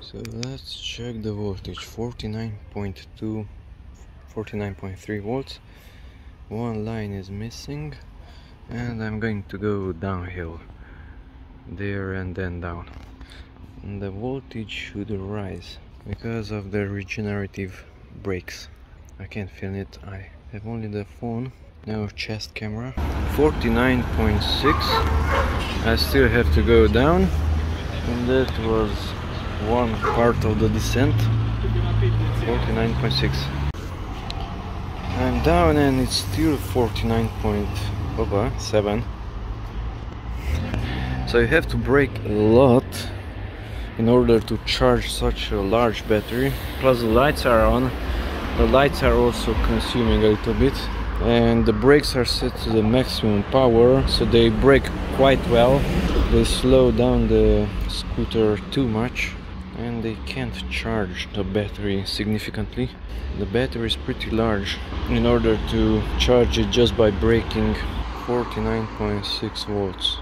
So let's check the voltage. 49.2 49.3 volts. One line is missing and I'm going to go downhill. There and then down. And the voltage should rise because of the regenerative brakes. I can't feel it. I have only the phone. No chest camera. 49.6 I still have to go down. And that was one part of the descent. 49.6 I'm down and it's still 49.7 so you have to brake a lot in order to charge such a large battery. Plus the lights are on. The lights are also consuming a little bit. And the brakes are set to the maximum power so they brake quite well. They slow down the scooter too much and they can't charge the battery significantly. The battery is pretty large. In order to charge it just by braking 49.6 volts